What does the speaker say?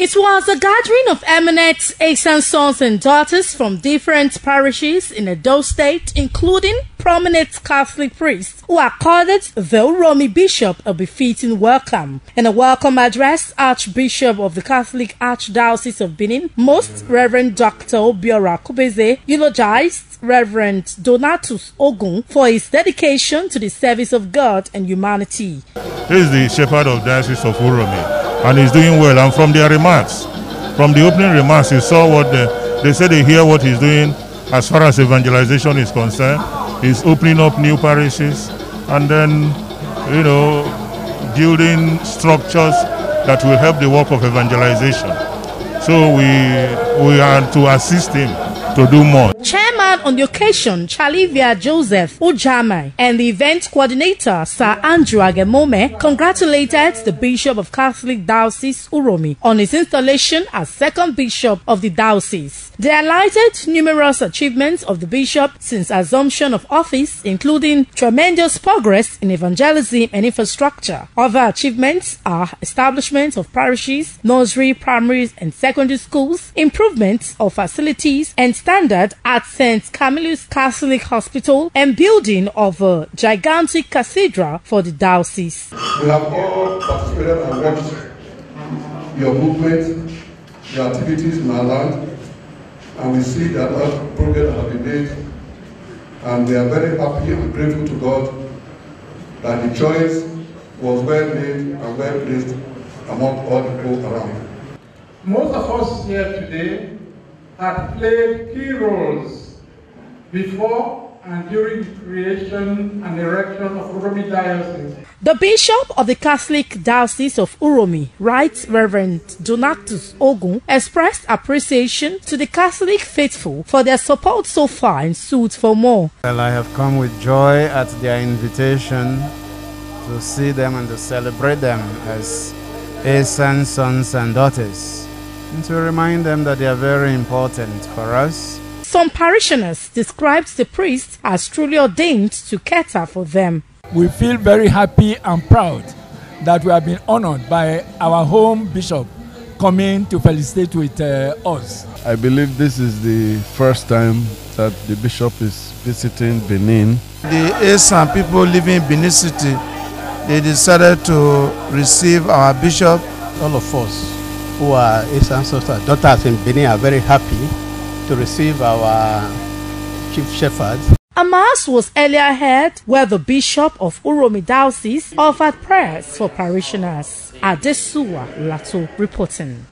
It was a gathering of eminent Esan sons and daughters from different parishes in Edo State, including prominent Catholic priests who accorded the Uromi Bishop a befitting welcome. In a welcome address, Archbishop of the Catholic Archdiocese of Benin, Most Reverend Dr. Obiora Akubeze, eulogized Reverend Donatus Ogun for his dedication to the service of God and humanity. He is the shepherd of Diocese of Uromi and he's doing well. And from their remarks, from the opening remarks, you saw what the, they said they hear what he's doing as far as evangelization is concerned. He's opening up new parishes and then, you know, building structures that will help the work of evangelization. So we we are to assist him to do more. On the occasion, Chevalier Joseph Ujamai, and the event coordinator, Sir Andrew Agemome, congratulated the Bishop of Catholic Diocese Uromi on his installation as second bishop of the diocese. They highlighted numerous achievements of the bishop since assumption of office, including tremendous progress in evangelism and infrastructure. Other achievements are establishment of parishes, nursery, primaries, and secondary schools, improvement of facilities and standard at St. Camillus Catholic Hospital and building of a gigantic cathedral for the diocese. We have all participated and watched your movement, your activities in our land, and we see that a lot of progress has been made, and we are very happy and grateful to God that the choice was well made and well placed among all the people around. Most of us here today have played key roles before and during the creation and erection of Uromi Diocese. The Bishop of the Catholic Diocese of Uromi, Right Reverend Donatus Ogun, expressed appreciation to the Catholic faithful for their support so far and sued for more. Well, I have come with joy at their invitation to see them and to celebrate them as Esan sons and daughters and to remind them that they are very important for us. Some parishioners described the priest as truly ordained to cater for them. We feel very happy and proud that we have been honored by our home bishop coming to felicitate with uh, us. I believe this is the first time that the bishop is visiting Benin. The Esan people living in Benin City, they decided to receive our bishop. All of us who are his ancestors, daughters in Benin are very happy to receive our chief shepherd. A mass was earlier held where the Bishop of Uromi Diocese offered prayers for parishioners. Adesuwa Lato reporting.